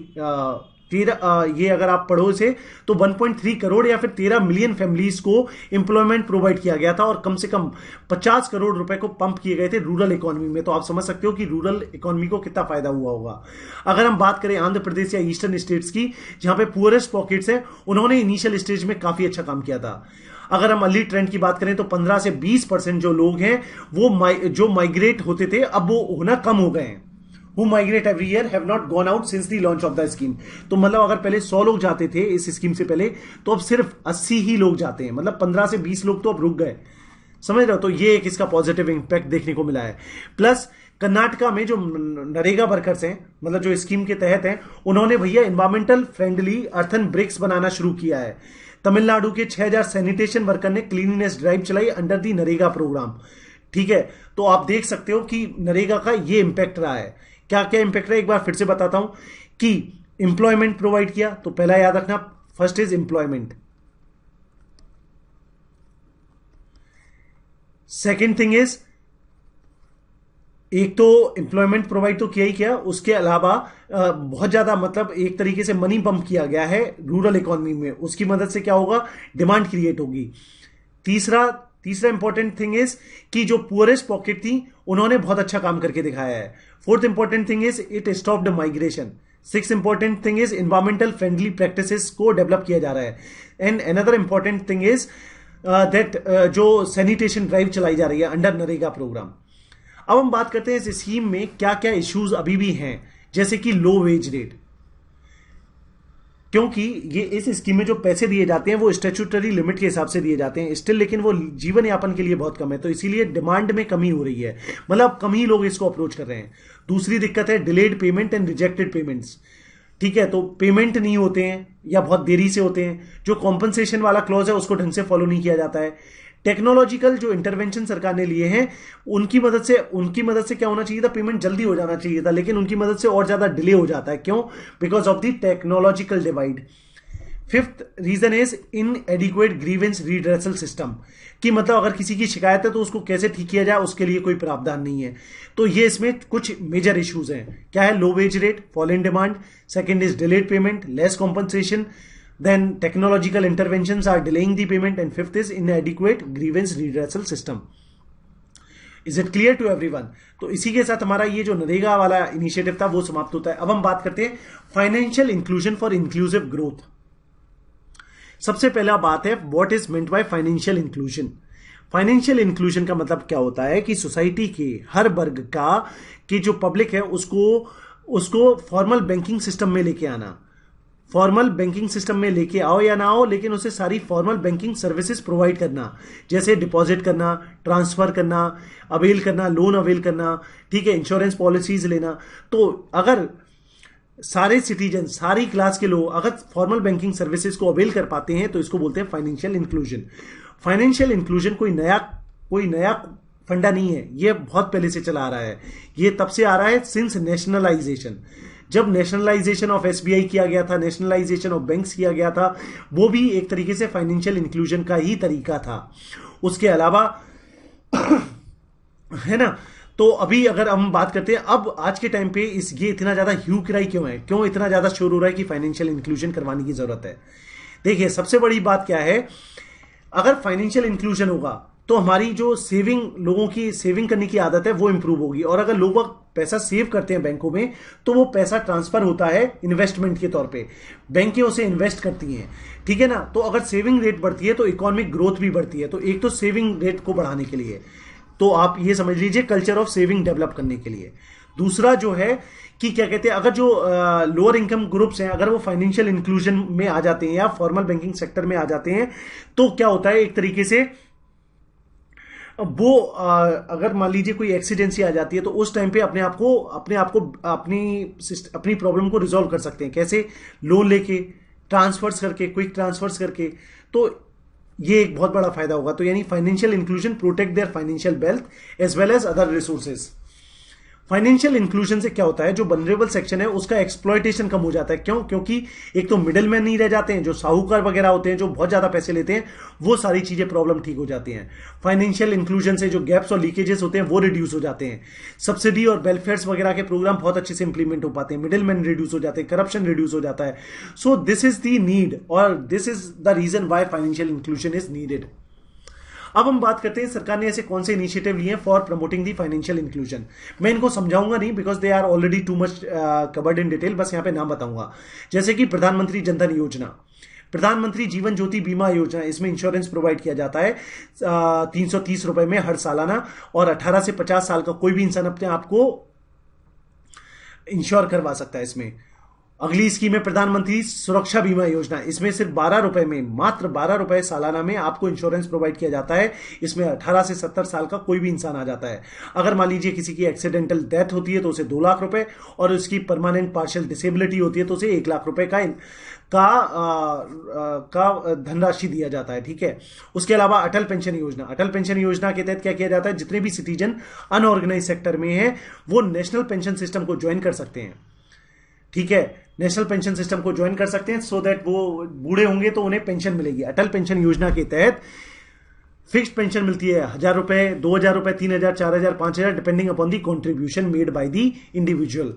तेरह ये अगर आप पढ़ो इसे तो 1.3 करोड़ या फिर 13 मिलियन फैमिलीज़ को इंप्लॉयमेंट प्रोवाइड किया गया था और कम से कम 50 करोड़ रुपए को पंप किए गए थे रूरल इकोनॉमी में। तो आप समझ सकते हो कि रूरल इकोनॉमी को कितना फ़ायदा हुआ होगा। अगर हम बात करें आंध्र प्रदेश या ईस्टर्न स्टेट्स की, जहाँ पे पुअरेस्ट पॉकेट्स है, उन्होंने इनिशियल स्टेज में काफ़ी अच्छा काम किया था। अगर हम अर्ली ट्रेंड की बात करें तो 15 से 20 परसेंट जो लोग हैं, वो जो माइग्रेट होते थे, अब वो होना कम हो गए हैं। Who migrate every year have not gone out since the launch of the scheme तो मतलब अगर पहले 100 लोग जाते थे इस स्कीम से पहले तो अब सिर्फ़ 80 ही लोग जाते हैं। मतलब 15 से 20 लोग तो अब रुक गए। समझ रहे हो? तो ये एक इसका पॉजिटिव इंपैक्ट देखने को मिला है। प्लस कर्नाटका में जो नरेगा वर्कर्स हैं मतलब जो स्कीम के तहत हैं, उन्होंने भैया इन्वायरमेंटल फ्रेंडली अर्थन ब्रिक्स बनाना शुरू किया है। तमिलनाडु के 6000 सैनिटेशन वर्कर ने क्लीननेस ड्राइव चलाई अंडर दी नरेगा प्रोग्राम ठीक है? तो आप देख सकते हो कि नरेगा का ये इंपैक्ट रहा है। क्या क्या इंपैक्ट है एक बार फिर से बताता हूँ कि इंप्लॉयमेंट प्रोवाइड किया तो पहला याद रखना first is employment second thing is एक तो इंप्लॉयमेंट प्रोवाइड तो किया ही किया, उसके अलावा बहुत ज़्यादा मतलब एक तरीके से मनी पंप किया गया है रूरल इकोनॉमी में। उसकी मदद से क्या होगा? डिमांड क्रिएट होगी। तीसरा तीसरा इंपॉर्टेंट थिंग इज़ कि जो पुअरेस्ट पॉकेट थी, उन्होंने बहुत अच्छा काम करके दिखाया है। Fourth important thing is it stop migration six important thing is environmental friendly practice को डेवलप किया जा रहा है। And another important thing is that जो सैनिटेशन ड्राइव चलाई जा रही है अंडर नरेगा प्रोग्राम अब हम बात करते हैं इस स्कीम में क्या क्या इश्यूज़ अभी भी हैं। जैसे कि लो वेज रेट क्योंकि ये इस स्कीम में जो पैसे दिए जाते हैं, वो स्टेचुटरी लिमिट के हिसाब से दिए जाते हैं। स्टिल लेकिन वो जीवन यापन के लिए बहुत कम है। तो इसीलिए डिमांड में कमी हो रही है। मतलब कम ही लोग इसको अप्रोच कर रहे हैं। दूसरी दिक्कत है delayed payment and rejected payments ठीक है तो पेमेंट नहीं होते हैं या बहुत देरी से होते हैं। जो कॉम्पनसेशन वाला क्लॉज है, उसको ढंग से फॉलो नहीं किया जाता है। टेक्नोलॉजिकल जो इंटरवेंशन सरकार ने लिए हैं, उनकी मदद से, उनकी मदद से क्या होना चाहिए था? पेमेंट जल्दी हो जाना चाहिए था, लेकिन उनकी मदद से और ज़्यादा डिले हो जाता है। क्यों? Because of the technological divide fifth reason is inadequate grievance redressal system कि मतलब अगर किसी की शिकायत है तो उसको कैसे ठीक किया जाए, उसके लिए कोई प्रावधान नहीं है। तो ये इसमें कुछ मेजर इश्यूज़ हैं। क्या है? Low wage rate fall in demand second is delayed payment less compensation Then technological interventions are delaying the payment. And fifth is inadequate grievance redressal system. Is it clear to every तो इसी के साथ हमारा ये जो नरेगा वाला initiative था, वो समाप्त होता है। अब हम बात करते हैं financial inclusion for inclusive growth सबसे पहला बात है what is meant by financial inclusion financial inclusion का मतलब क्या होता है कि सोसाइटी के, हर वर्ग का, कि जो पब्लिक है, उसको उसको फॉर्मल बैंकिंग सिस्टम में लेके आना। फॉर्मल बैंकिंग सिस्टम में लेके आओ या ना आओ, लेकिन उसे सारी फॉर्मल बैंकिंग सर्विसेज़ प्रोवाइड करना। जैसे डिपॉजिट करना, ट्रांसफ़र करना, अवेल करना, लोन अवेल करना, ठीक है, इंश्योरेंस पॉलिसीज़ लेना। तो अगर सारे सिटीजन, सारी क्लास के लोग अगर फॉर्मल बैंकिंग सर्विसेज़ को अवेल कर पाते हैं तो इसको बोलते हैं फाइनेंशियल इंक्लूजन। फाइनेंशियल इंक्लूजन कोई नया कोई नया फंडा नहीं है। ये बहुत पहले से चला आ रहा है। ये तब से आ रहा है सिंस नेशनलाइजेशन जब नेशनलाइजेशन ऑफ़ एसबीआई किया गया था नेशनलाइजेशन ऑफ़ बैंक्स किया गया था, वो भी एक तरीके से फाइनेंशियल इंक्लूजन का ही तरीका था। उसके अलावा, है ना? तो अभी अगर हम बात करते हैं, अब आज के टाइम पे इस, ये इतना ज़्यादा ह्यू क्राई क्यों है? क्यों इतना ज़्यादा शोर हो रहा है कि फाइनेंशियल इंक्लूजन करवाने की ज़रूरत है? देखिए, सबसे बड़ी बात क्या है? अगर फाइनेंशियल इंक्लूजन होगा तो हमारी जो सेविंग लोगों की सेविंग करने की आदत है, वो इंप्रूव होगी। और अगर लोग पैसा सेव करते हैं बैंकों में तो वो पैसा ट्रांसफ़र होता है इन्वेस्टमेंट के तौर पे। बैंकें उसे इन्वेस्ट करती हैं। ठीक है ना? तो अगर सेविंग रेट बढ़ती है तो इकोनॉमिक ग्रोथ भी बढ़ती है। तो एक तो सेविंग रेट को बढ़ाने के लिए। तो आप ये समझ लीजिए कल्चर ऑफ़ सेविंग डेवलप करने के लिए। दूसरा जो है कि क्या कहते हैं, अगर जो लोअर इनकम ग्रुप्स हैं, अगर वो फाइनेंशियल इंक्लूजन में आ जाते हैं या फॉर्मल बैंकिंग सेक्टर में आ जाते हैं तो क्या होता है, एक तरीके से वो अगर मान लीजिए कोई एक्सीडेंसी आ जाती है तो उस टाइम पे अपने आप को, अपने आप को, अपनी अपनी प्रॉब्लम को रिजोल्व कर सकते हैं। कैसे? लोन लेके ट्रांसफर्स करके क्विक ट्रांसफर्स करके। तो ये एक बहुत बड़ा फ़ायदा होगा। तो यानी financial inclusion protect their financial wealth as well as other resources financial inclusion से क्या होता है? जो बनरेबल सेक्शन है, उसका एक्सप्लॉयटेशन कम हो जाता है। क्यों? क्योंकि एक तो मिडिल मैन नहीं रह जाते हैं, जो साहूकार वगैरह होते हैं, जो बहुत ज़्यादा पैसे लेते हैं, वो सारी चीज़ें प्रॉब्लम ठीक हो जाती हैं। फाइनेंशियल इंक्लूजन से जो गैप्स और लीकेजेस होते हैं, वो रिड्यूस हो जाते हैं। सब्सिडी और वेलफेयर वगैरह के प्रोग्राम बहुत अच्छे से इंप्लीमेंट हो पाते हैं। मिडिल मैन रिड्यूस हो जाते हैं करप्शन रिड्यूस हो जाता है। So this is the need और this is the reason why financial inclusion is needed अब हम बात करते हैं, सरकार ने ऐसे कौन से इनिशिएटिव लिए for promoting the financial inclusion मैं इनको समझाऊँगा नहीं because they are already too much covered in detail बस यहाँ पे नाम बताऊँगा। जैसे कि प्रधानमंत्री जनधन योजना। प्रधानमंत्री जीवन ज्योति बीमा योजना, इसमें इंश्योरेंस प्रोवाइड किया जाता है तीन सौ तीस रुपए में हर सालाना, और अठारह से पचास साल का कोई भी इंसान अपने आप को इंश्योर करवा सकता है इसमें। अगली स्कीम है प्रधानमंत्री सुरक्षा बीमा योजना। इसमें सिर्फ़ बारह रुपए में मात्र बारह रुपए सालाना में आपको इंश्योरेंस प्रोवाइड किया जाता है। इसमें अठारह से सत्तर साल का कोई भी इंसान आ जाता है। अगर मान लीजिए किसी की एक्सीडेंटल डेथ होती है तो उसे दो लाख रुपए और उसकी परमानेंट पार्शियल डिसेबिलिटी होती है तो उसे एक लाख रुपए का का आ, का धनराशि दिया जाता है ठीक है? उसके अलावा अटल पेंशन योजना। अटल पेंशन योजना के तहत क्या किया जाता है? जितने भी सिटीजन अनऑर्गेनाइज सेक्टर में है वो नेशनल पेंशन सिस्टम को ज्वाइन कर सकते हैं। ठीक है? नेशनल पेंशन सिस्टम को ज्वाइन कर सकते हैं सो so दैट वो बूढ़े होंगे तो उन्हें पेंशन मिलेगी। अटल पेंशन योजना के तहत फिक्स्ड पेंशन मिलती है, हज़ार रुपए, दो हज़ार रुपए, तीन हज़ार, चार हज़ार, पाँच हज़ार depending upon the contribution made by the individual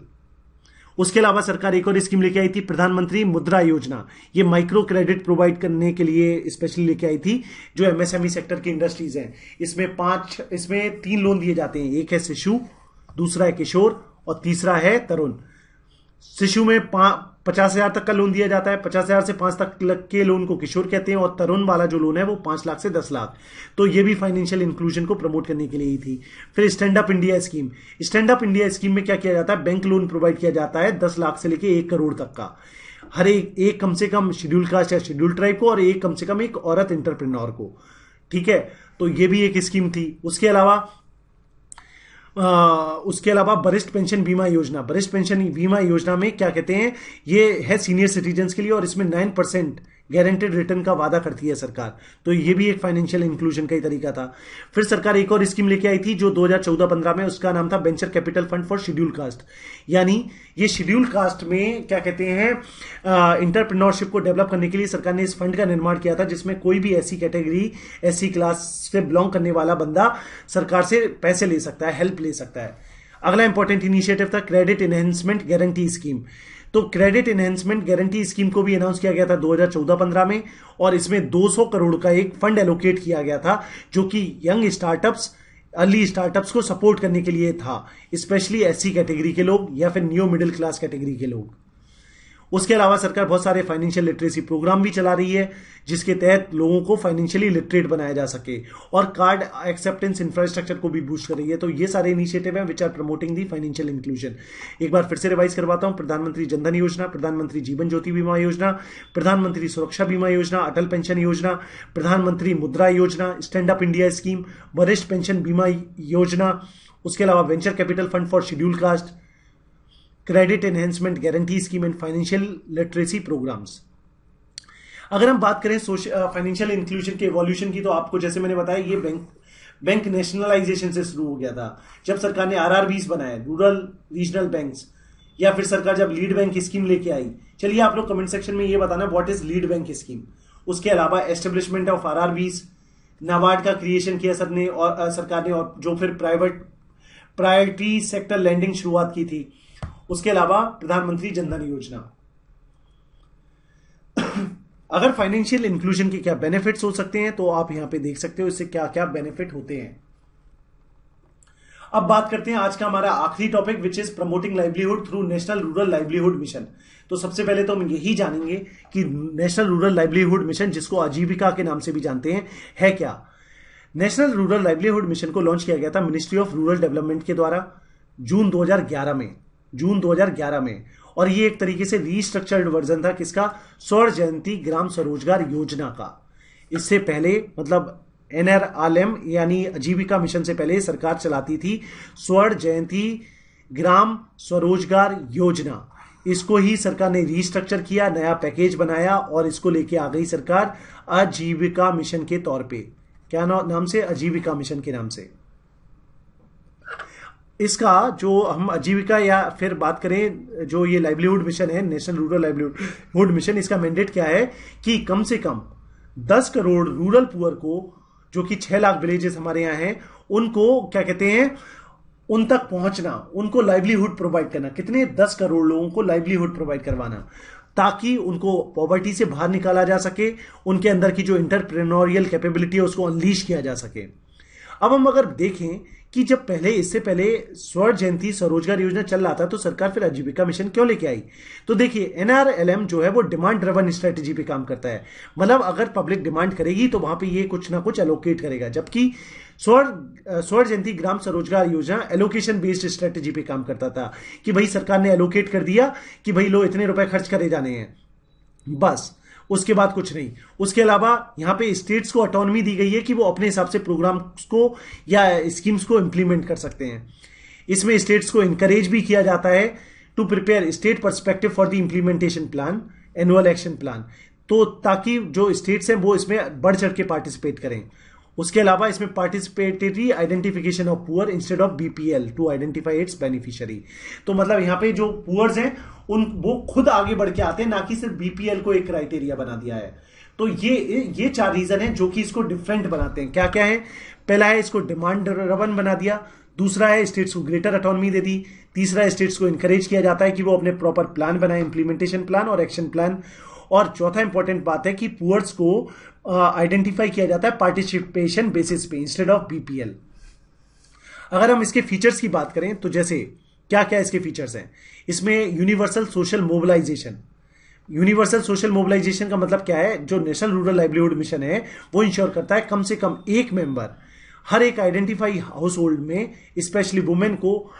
उसके अलावा सरकार एक और स्कीम लेके आई थी, प्रधानमंत्री मुद्रा योजना। ये माइक्रो क्रेडिट प्रोवाइड करने के लिए स्पेशली लेके आई थी, जो एमएसएमई सेक्टर की इंडस्ट्रीज़ हैं। इसमें पाँच, इसमें तीन लोन दिए जाते हैं। एक है शिशु, दूसरा है किशोर, और तीसरा है तरुण। शिशु में पचास हज़ार तक का लोन दिया जाता है। पचास हज़ार से पाँच तक के लोन को किशोर कहते हैं और तरुण वाला जो लोन है वो पाँच लाख से दस लाख। तो ये भी फाइनेंशियल इंक्लूजन को प्रमोट करने के लिए ही थी। फिर stand up India scheme stand up India scheme में क्या किया जाता है? बैंक लोन प्रोवाइड किया जाता है दस लाख से लेकर एक करोड़ तक का। हर एक एक कम से कम शेड्यूल कास्ट या शेड्यूल ट्राइब को और एक कम से कम एक औरत इंटरप्रेन्योर को। ठीक है? तो ये भी एक स्कीम थी। उसके अलावा उसके अलावा वरिष्ठ पेंशन बीमा योजना। वरिष्ठ पेंशन बीमा योजना में क्या कहते हैं, ये है सीनियर सिटीजन के लिए और इसमें नाइन परसेंट गारंटेड रिटर्न का वादा करती है सरकार। तो ये भी एक फाइनेंशियल इंक्लूजन का ही तरीका था। फिर सरकार एक और स्कीम लेके आई थी, जो 2014-15 में उसका नाम था venture capital fund for schedule caste यानी ये शेड्यूल कास्ट में क्या कहते हैं इंटरप्रेन्योरशिप को डेवलप करने के लिए सरकार ने इस फंड का निर्माण किया था, जिसमें कोई भी ऐसी कैटेगरी ऐसी क्लास से बिलोंग करने वाला बंदा सरकार से पैसे ले सकता है हेल्प ले सकता है। अगला इंपॉर्टेंट इनिशिएटिव था क्रेडिट एनहेंसमेंट गारंटी स्कीम तो क्रेडिट एनहेंसमेंट गारंटी स्कीम को भी अनाउंस किया गया था 2014-15 में, और इसमें 200 करोड़ का एक फंड एलोकेट किया गया था, जो कि यंग स्टार्टअप्स अर्ली स्टार्टअप्स को सपोर्ट करने के लिए था स्पेशली एससी कैटेगरी के लोग या फिर न्यू मिडिल क्लास कैटेगरी के लोग। उसके अलावा सरकार बहुत सारे फाइनेंशियल लिटरेसी प्रोग्राम भी चला रही है, जिसके तहत लोगों को फाइनेंशियली लिटरेट बनाया जा सके और कार्ड एक्सेप्टेंस इंफ्रास्ट्रक्चर को भी बूस्ट कर रही है तो ये सारे इनिशिएटिव हैं which are promoting the financial inclusion एक बार फिर से रिवाइज करवाता हूँ। प्रधानमंत्री जनधन योजना, प्रधानमंत्री जीवन ज्योति बीमा योजना, प्रधानमंत्री सुरक्षा बीमा योजना, अटल pension Yojana, Pradhan Mantri Mudra Yojana stand up India scheme Varishtha pension Bima Yojana, उसके अलावा venture capital fund for schedule caste credit enhancement guarantee scheme and financial literacy programmes अगर हम बात करें फाइनेंशियल इंक्लूजन के एवोल्यूशन की तो आपको जैसे मैंने बताया, ये बैंक बैंक नेशनलाइजेशन से शुरू हो गया था। जब सरकार ने आरआरबीस बनाए रूरल रीजनल बैंक्स या फिर सरकार जब लीड बैंक स्कीम लेके आई। चलिए आप लोग कमेंट सेक्शन में ये बताना what is lead bank scheme उसके अलावा एस्टेब्लिशमेंट ऑफ़ आरआरबीस नाबार्ड का क्रिएशन किया सर ने, और सरकार ने, और जो फिर प्राइवेट प्रायोरिटी सेक्टर लैंडिंग शुरुआत की थी। उसके अलावा प्रधानमंत्री जनधन योजना। अगर फाइनेंशियल इंक्लूजन के क्या बेनिफिट्स हो सकते हैं तो आप यहाँ पे देख सकते हो इससे क्या क्या बेनिफिट होते हैं। अब बात करते हैं आज का हमारा आखिरी topic which is promoting livelihood through national rural livelihood mission तो सबसे पहले तो हम यही जानेंगे कि नेशनल रूरल लाइवलीहुड मिशन जिसको आजीविका के नाम से भी जानते हैं, है क्या? नेशनल रूरल लाइवलीहुड मिशन को लॉन्च किया गया था मिनिस्ट्री ऑफ़ रूरल डेवलपमेंट के द्वारा, जून 2011 में। जून 2011 में। और ये एक तरीके से रीस्ट्रक्चर्ड वर्जन था किसका? स्वर्ण जयंती ग्राम स्वरोजगार योजना का। इससे पहले मतलब एनआर आलएम यानी आजीविका मिशन से पहले सरकार चलाती थी स्वर्ण जयंती ग्राम स्वरोजगार योजना। इसको ही सरकार ने रीस्ट्रक्चर किया, नया पैकेज बनाया और इसको लेके आ गई सरकार आजीविका मिशन के तौर पे। क्या नाम से? आजीविका मिशन के नाम से। इसका जो हम आजीविका या फिर बात करें, जो ये लाइवलीहुड मिशन है नेशनल रूरल लाइवलीहुड मिशन इसका मैंडेट क्या है कि कम से कम 10 करोड़ रूरल पुअर को, जो कि छह लाख विलेजेस हमारे यहाँ हैं, उनको क्या कहते हैं, उन तक पहुँचना, उनको लाइवलीहुड प्रोवाइड करना, कितने 10 करोड़ लोगों को लाइवलीहुड प्रोवाइड करवाना, ताकि उनको पॉवर्टी से बाहर निकाला जा सके, उनके अंदर की जो इंटरप्रेन्योरियल कैपेबिलिटी है, उसको अनलीश किया जा सके। अब हम अगर देखें कि जब पहले, इससे पहले स्वर्ण जयंती स्वरोजगार योजना चल रहा था तो सरकार फिर आजीविका मिशन क्यों लेके आई? तो देखिए एनआरएलएम जो है, वो डिमांड ड्रिवन स्ट्रेटेजी पे काम करता है। मतलब अगर पब्लिक डिमांड करेगी तो वहाँ पे ये कुछ ना कुछ एलोकेट करेगा। जबकि स्वर्ण स्वर्ण जयंती ग्राम स्वरोजगार योजना एलोकेशन बेस्ड स्ट्रेटेजी पे काम करता था, कि भाई सरकार ने एलोकेट कर दिया, कि भाई लो, इतने रुपए खर्च करे जाने हैं। बस उसके बाद कुछ नहीं। उसके अलावा यहाँ पे स्टेट्स को ऑटोनॉमी दी गई है कि वो अपने हिसाब से प्रोग्राम्स को या स्कीम्स को इंप्लीमेंट कर सकते हैं। इसमें स्टेट्स को इंकरेज भी किया जाता है to prepare state perspective for the implementation plan annual action plan तो ताकि जो स्टेट्स हैं वो इसमें बढ़ चढ़ के पार्टिसिपेट करें। उसके अलावा इसमें participatory identification of poor instead of BPL to identify its beneficiary तो मतलब यहाँ पे जो पुअर्स हैं उन, वो खुद आगे बढ़ के आते हैं, ना कि सिर्फ़ बीपीएल को एक क्राइटेरिया बना दिया है। तो ये ये चार रीजन है जो कि इसको डिफरेंट बनाते हैं। क्या क्या है? पहला है इसको डिमांड रवन बना दिया। दूसरा है स्टेट्स को ग्रेटर अटोनमी दे दी। तीसरा स्टेट्स को इंकरेज किया जाता है कि वो अपने प्रॉपर प्लान बनाए इंप्लीमेंटेशन प्लान और एक्शन प्लान और चौथा इंपॉर्टेंट बात है कि पुअर्स को आइडेंटिफाई किया जाता है पार्टिसिपेशन बेसिस पे इंस्टेड ऑफ़ बीपीएल अगर हम इसके फीचर्स की बात करें तो जैसे क्या क्या इसके फीचर्स हैं? इसमें universal social mobilisation universal social mobilisation का मतलब क्या है? जो नेशनल रूरल लाइवलीहुड मिशन है, वो इंश्योर करता है कम से कम एक मेंबर हर एक आइडेंटिफाई हाउस होल्ड में स्पेशली वुमेन को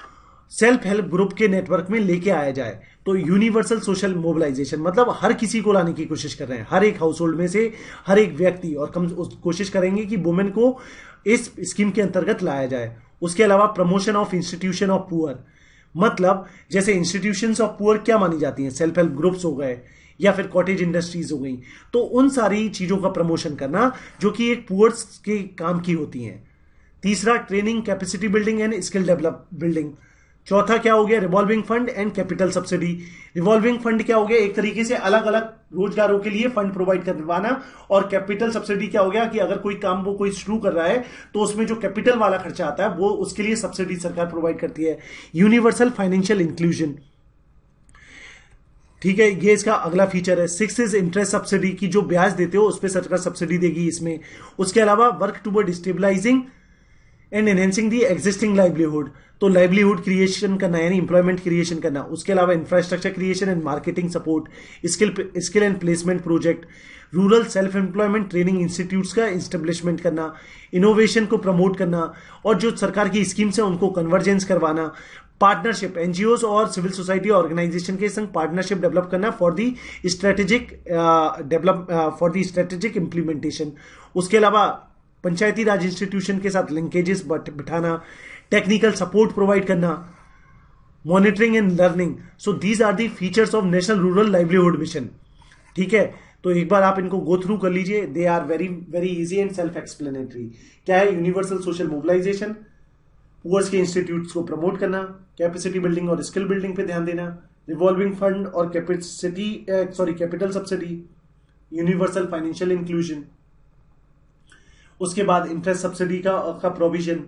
सेल्फ हेल्प ग्रुप के नेटवर्क में लेके आया जाए। तो यूनिवर्सल सोशल मोबिलाइजेशन मतलब हर किसी को लाने की कोशिश कर रहे हैं। हर एक हाउस होल्ड में से हर एक व्यक्ति और कम कोशिश करेंगे कि वुमेन को इस स्कीम के अंतर्गत लाया जाए। उसके अलावा promotion of institution of poor मतलब जैसे इंस्टीट्यूशन ऑफ़ पुअर क्या मानी जाती हैं? सेल्फ हेल्प ग्रुप्स हो गए, या फिर कॉटेज इंडस्ट्रीज़ हो गई। तो उन सारी चीज़ों का प्रमोशन करना, जो कि एक पुअर्स के काम की होती हैं। तीसरा training capacity building and skill develop building चौथा क्या हो गया? Revolving fund and capital subsidy revolving fund क्या हो गया? एक तरीके से अलग अलग रोजगारों के लिए फंड प्रोवाइड करवाना और कैपिटल सब्सिडी क्या हो गया कि अगर कोई काम वो कोई शुरू कर रहा है तो उसमें जो कैपिटल वाला खर्चा आता है, वो उसके लिए सब्सिडी सरकार प्रोवाइड करती है। यूनिवर्सल फाइनेंशियल इंक्लूजन ठीक है, ये इसका अगला फीचर है। सिक्स इज़ इंटरेस्ट सब्सिडी की जो ब्याज देते हो उस पर सरकार सब्सिडी देगी इसमें। उसके अलावा work toward stabilising and enhancing the existing livelihood तो लाइवलीहुड क्रिएशन करना, यानी इंप्लॉयमेंट क्रिएशन करना, उसके अलावा infrastructure creation and marketing support skill skill and placement project rural self employment training institutes का इंस्टेब्लिशमेंट करना इनोवेशन को प्रमोट करना, और जो सरकार की स्कीम्स हैं उनको कन्वर्जेंस करवाना पार्टनरशिप एनजीओ और सिविल सोसाइटी ऑर्गेनाइजेशन के संग पार्टनरशिप डेवलप करना for the strategic develop for the strategic implementation उसके अलावा पंचायती राज इंस्टीट्यूशन के साथ लिंकेजेस बिठाना टेक्निकल सपोर्ट प्रोवाइड करना monitoring and learning so these are the features of national rural livelihood mission ठीक है? तो एक बार आप इनको गो थ्रू कर लीजिए। They are very very easy and self explanatory क्या है? यूनिवर्सल सोशल मोबिलाइजेशन पुअर्स के इंस्टीट्यूट को प्रमोट करना कैपेसिटी बिल्डिंग और स्किल बिल्डिंग पे ध्यान देना रिवॉल्विंग फंड और capacity sorry capital subsidy universal financial inclusion उसके बाद इंटरेस्ट सब्सिडी का का प्रोविज़न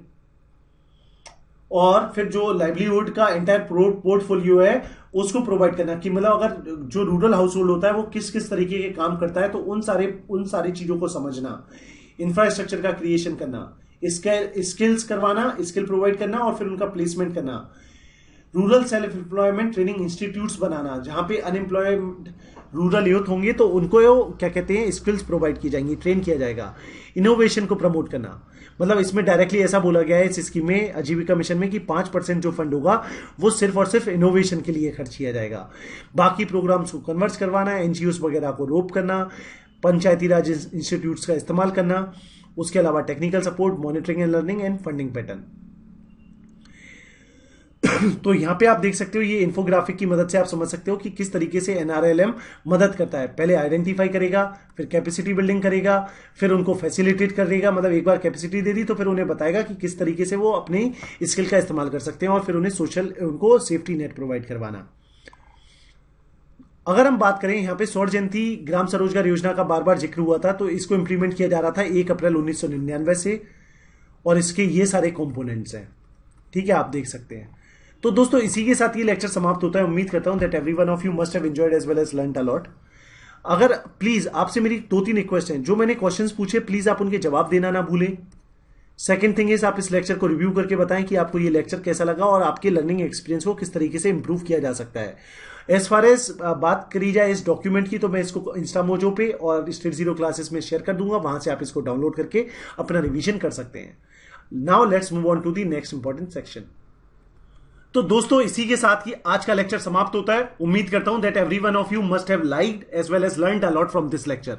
और फिर जो लाइवलीहुड का एंटायर पोर्टफोलियो है, उसको प्रोवाइड करना कि मतलब अगर जो रूरल हाउस होल्ड होता है, वो किस किस तरीके के काम करता है तो उन सारे, उन सारी चीज़ों को समझना इंफ्रास्ट्रक्चर का क्रिएशन करना स्किल्स करवाना स्किल प्रोवाइड करना और फिर उनका प्लेसमेंट करना। Rural self employment training institutes बनाना, जहाँ पे अनएम्प्लॉयड रूरल यूथ होंगे तो उनको, क्या कहते हैं स्किल्स प्रोवाइड की जाएँगी ट्रेन किया जाएगा इनोवेशन को प्रमोट करना। मतलब इसमें डायरेक्टली ऐसा बोला गया है इस स्कीम में, आजीविका मिशन में कि पाँच परसेंट जो फंड होगा, वो सिर्फ़ और सिर्फ़ इनोवेशन के लिए खर्च किया जाएगा। बाकी प्रोग्राम्स को कन्वर्ट करवाना एनजीओ वगैरह को रोप करना, पंचायती राज इंस्टीट्यूट का इस्तेमाल करना, उसके अलावा technical support monitoring and learning and funding pattern तो यहाँ पे आप देख सकते हो, ये इन्फोग्राफिक की मदद से आप समझ सकते हो कि किस तरीके से एनआरएलएम मदद करता है। पहले आइडेंटिफाई करेगा, फिर कैपेसिटी बिल्डिंग करेगा, फिर उनको फैसिलिटेट करेगा। मतलब एक बार कैपेसिटी दे दी तो फिर उन्हें बताएगा कि किस तरीके से वो अपनी स्किल का इस्तेमाल कर सकते हैं और फिर उन्हें सोशल उनको सेफ्टी नेट प्रोवाइड करवाना। अगर हम बात करें यहाँ पे स्वर्ण जयंती ग्राम स्वरोजगार योजना का बार बार ज़िक्र हुआ था तो इसको इंप्लीमेंट किया जा रहा था एक अप्रैल उन्नीस सौ निन्यानवे से और इसके ये सारे कंपोनेंट्स हैं। ठीक है, आप देख सकते हैं। तो दोस्तों, इसी के साथ ये लेक्चर समाप्त होता है। उम्मीद करता हूँ that every one of you must have enjoyed as well as learn a lot अगर प्लीज़ आपसे मेरी दो तीन रिक्वेस्ट हैं। जो मैंने क्वेश्चन पूछे प्लीज़ आप उनके जवाब देना ना भूलें। सेकेंड थिंग इज़ आप इस लेक्चर को रिव्यू करके बताएँ कि आपको ये लेक्चर कैसा लगा और आपके लर्निंग एक्सपीरियंस को किस तरीके से इंप्रूव किया जा सकता है। एज फार एज बात करी जाए इस डॉक्यूमेंट की तो मैं इसको इंस्टामोजो पे और स्टेट ज़ीरो क्लासेस में शेयर कर दूँगा। वहाँ से आप इसको डाउनलोड करके अपना रिविजन कर सकते हैं। Now let's move on to the next important section तो दोस्तों, इसी के साथ ही आज का लेक्चर समाप्त होता है। उम्मीद करता हूँ that every one of you must have like as well as learn a lot from this lecture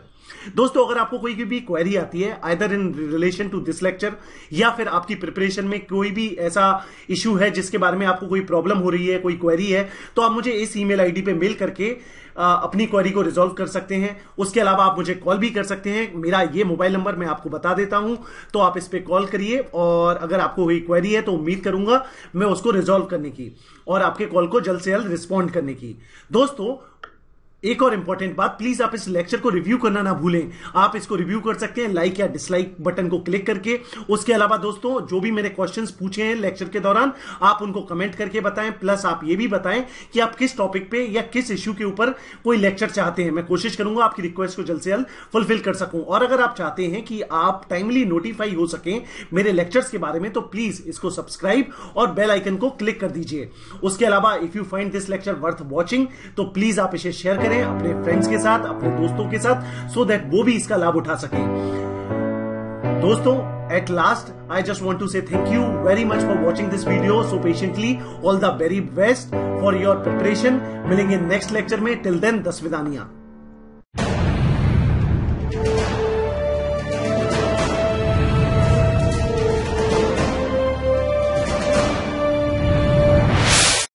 दोस्तों, अगर आपको कोई भी क्वेरी आती है either in relation to this lecture या फिर आपकी प्रिपरेशन में कोई भी ऐसा इश्यू है जिसके बारे में आपको कोई प्रॉब्लम हो रही है, कोई क्वेरी है तो आप मुझे इस ईमेल आईडी पे मेल करके अपनी क्वेरी को रिजोल्व कर सकते हैं। उसके अलावा आप मुझे कॉल भी कर सकते हैं। मेरा ये मोबाइल नंबर मैं आपको बता देता हूँ। तो आप इस पर कॉल करिए और अगर आपको कोई क्वेरी है तो उम्मीद करूँगा मैं उसको रिजोल्व करने की और आपके कॉल को जल्द से जल्द रिस्पॉन्ड करने की। दोस्तों एक और इंपॉर्टेंट बात प्लीज़ आप इस लेक्चर को रिव्यू करना ना भूलें। आप इसको रिव्यू कर सकते हैं लाइक या डिसलाइक बटन को क्लिक करके। उसके अलावा दोस्तों, जो भी मेरे क्वेश्चंस पूछे हैं लेक्चर के दौरान, आप उनको कमेंट करके बताएँ। प्लस आप ये भी बताएँ कि आप किस टॉपिक पे या किस इश्यू के ऊपर कोई लेक्चर चाहते हैं। मैं कोशिश करूँगा आपकी रिक्वेस्ट को जल्द से जल्द फुलफिल कर सकूँ। और अगर आप चाहते हैं कि आप टाइमली नोटिफाई हो सकें मेरे लेक्चर्स के बारे में तो प्लीज़ इसको सब्सक्राइब और बेल आइकन को क्लिक कर दीजिए। उसके अलावा if you find this lecture worth watching तो प्लीज़ आप इसे शेयर करें। करें अपने फ्रेंड्स के साथ, अपने दोस्तों के साथ सो so दैट वो भी इसका लाभ उठा सके। दोस्तों at last I just want to say thank you very much for watching this video so patiently all the very best for your preparation मिलेंगे नेक्स्ट लेक्चर में. टिल देन दस विदानिया।